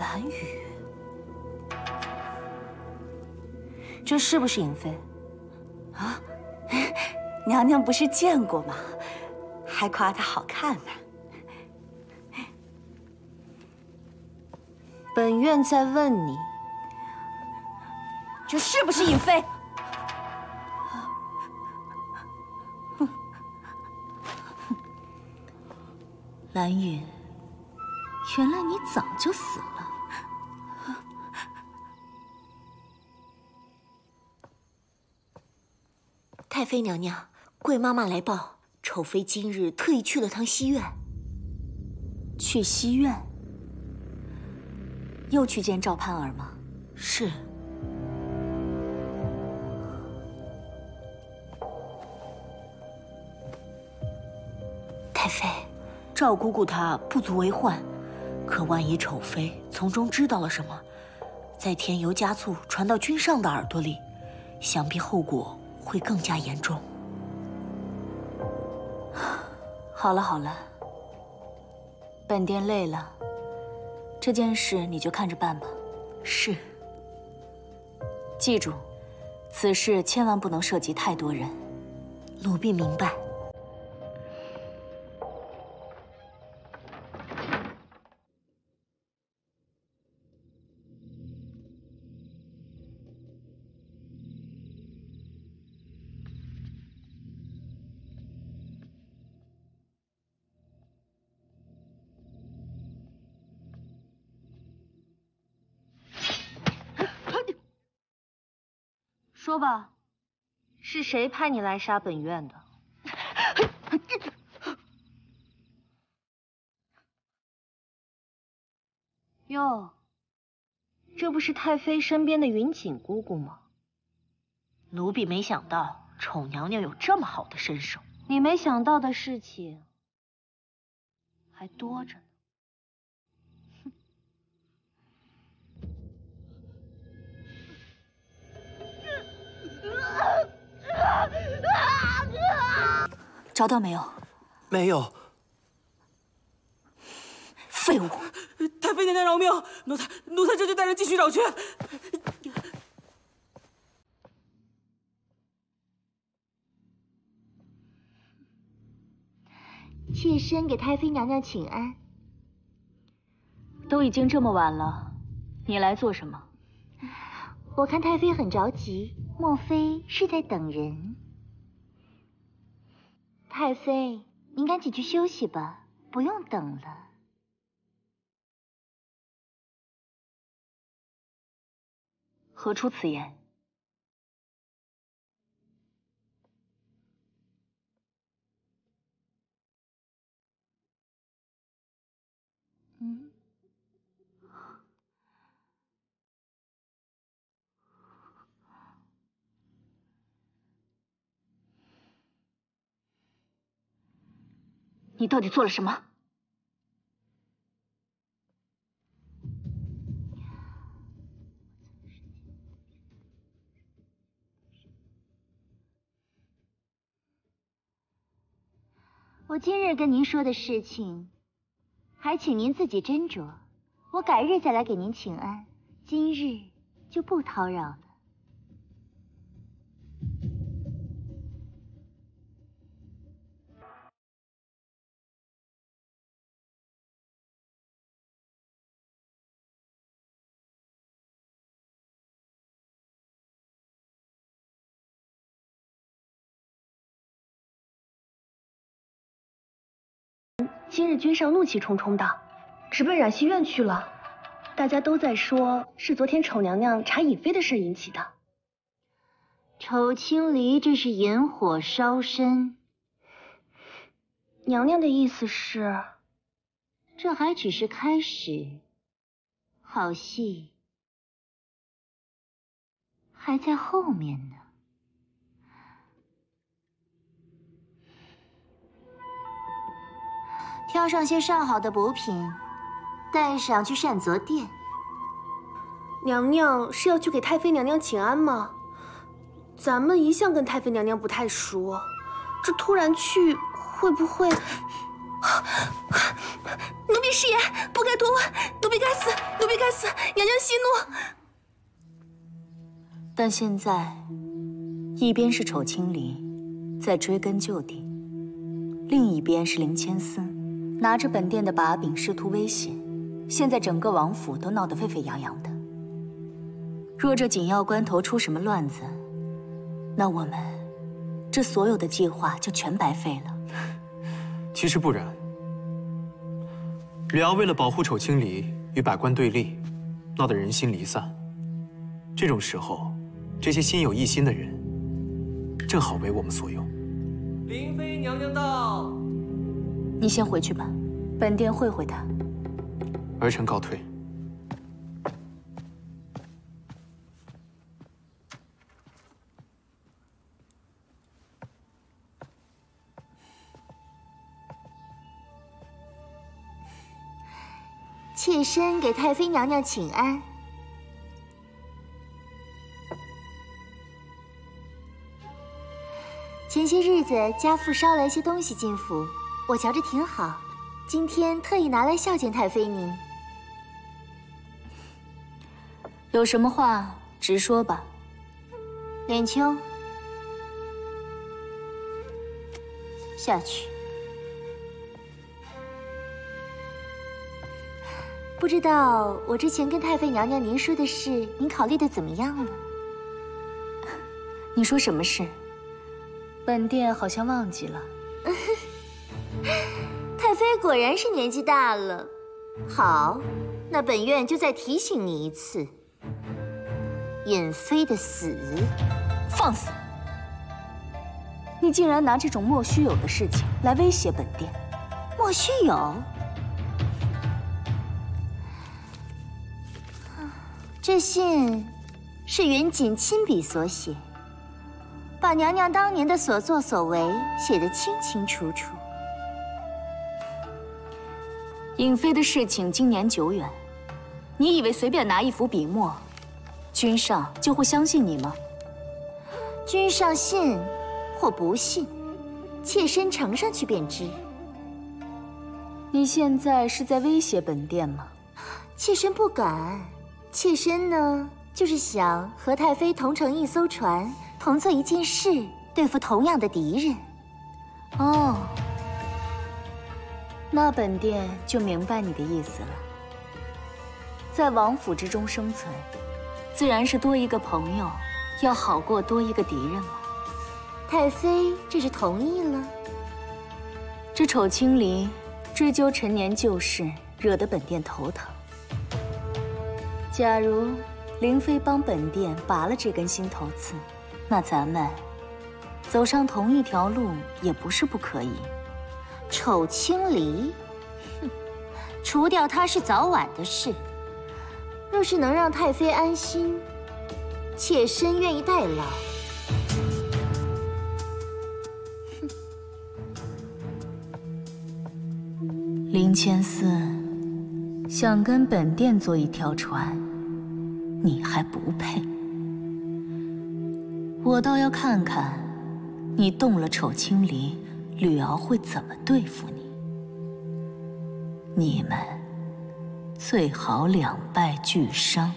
蓝雨，这是不是尹妃？啊，娘娘不是见过吗？还夸她好看呢。本院在问你，这是不是尹妃？蓝雨，原来你早就死了。太妃娘娘，贵妈妈来报，丑妃今日特意去了趟西院。去西院？又去见赵盼儿吗？是。太妃，赵姑姑她不足为患，可万一丑妃从中知道了什么，再添油加醋传到君上的耳朵里，想必后果会更加严重。好了好了，本殿累了，这件事你就看着办吧。是。记住，此事千万不能涉及太多人。奴婢明白。说吧，是谁派你来杀本院的？哟，这不是太妃身边的云锦姑姑吗？奴婢没想到丑娘娘有这么好的身手。你没想到的事情还多着呢。找到没有？没有。废物！太妃娘娘饶命！奴才奴才这就带人继续找去。妾身给太妃娘娘请安。都已经这么晚了，你来做什么？我看太妃很着急，莫非是在等人？太妃，您赶紧去休息吧，不用等了。何出此言？嗯。你到底做了什么？我今日跟您说的事情，还请您自己斟酌。我改日再来给您请安，今日就不叨扰了。今日君上怒气冲冲的，直奔染溪院去了。大家都在说，是昨天丑娘娘查尹妃的事引起的。丑青离这是引火烧身。娘娘的意思是，这还只是开始，好戏还在后面呢。挑上些上好的补品，带上去善泽殿。娘娘是要去给太妃娘娘请安吗？咱们一向跟太妃娘娘不太熟，这突然去会不会？奴婢帝誓言，不该多问，奴婢该死，奴婢该死，娘娘息怒。但现在，一边是丑青林，在追根究底；另一边是林千丝，拿着本殿的把柄试图威胁。现在整个王府都闹得沸沸扬扬的。若这紧要关头出什么乱子，那我们这所有的计划就全白费了。其实不然，吕瑶为了保护丑青离与百官对立，闹得人心离散。这种时候，这些心有异心的人，正好为我们所用。林妃娘娘到，你先回去吧，本殿会会他。儿臣告退。妾身给太妃娘娘请安。前些日子家父捎来些东西进府，我瞧着挺好，今天特意拿来孝敬太妃您。有什么话直说吧。脸秋，下去。不知道我之前跟太妃娘娘您说的事，您考虑的怎么样了？你说什么事？本殿好像忘记了。太妃果然是年纪大了。好，那本院就再提醒你一次。尹妃的死，放肆！你竟然拿这种莫须有的事情来威胁本殿，莫须有？这信是云锦亲笔所写，把娘娘当年的所作所为写得清清楚楚。尹妃的事情经年久远，你以为随便拿一幅笔墨？君上就会相信你吗？君上信或不信，妾身呈上去便知。你现在是在威胁本殿吗？妾身不敢。妾身呢，就是想和太妃同乘一艘船，同做一件事，对付同样的敌人。哦，那本殿就明白你的意思了。在王府之中生存。自然是多一个朋友，要好过多一个敌人嘛。太妃这是同意了。这丑青离追究陈年旧事，惹得本殿头疼。假如灵妃帮本殿拔了这根心头刺，那咱们走上同一条路也不是不可以。丑青离，哼，除掉他是早晚的事。若是能让太妃安心，妾身愿意代劳。林千丝，想跟本殿坐一条船，你还不配。我倒要看看，你动了丑青离，吕敖会怎么对付你。你们。最好两败俱伤。